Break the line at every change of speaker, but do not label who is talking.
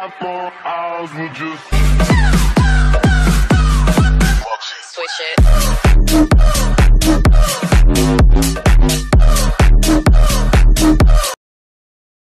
Four hours with just
Switch it.